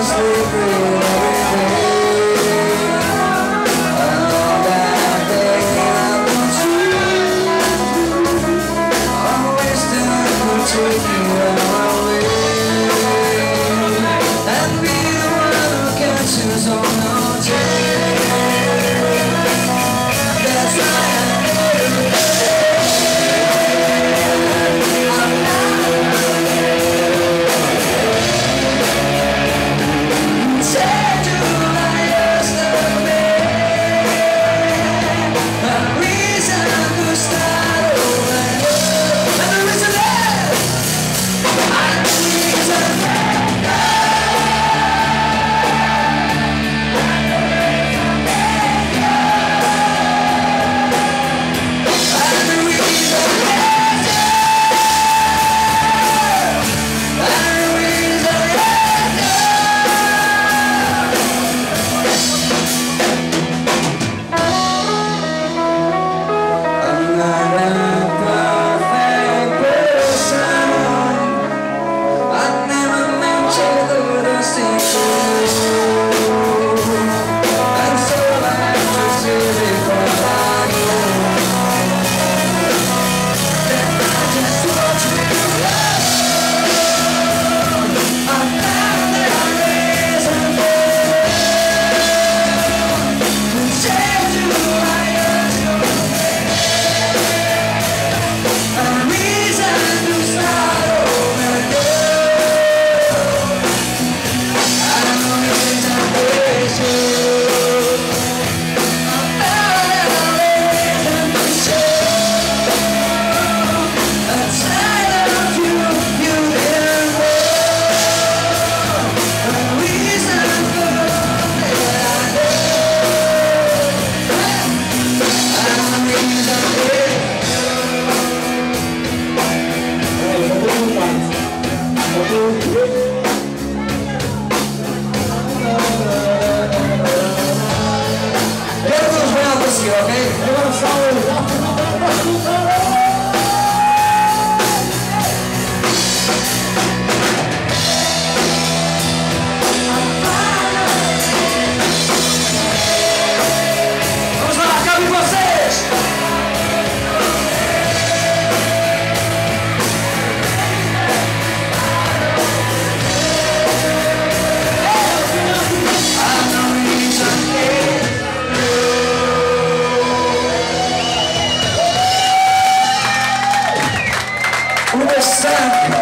sleeping. Ok? Começando!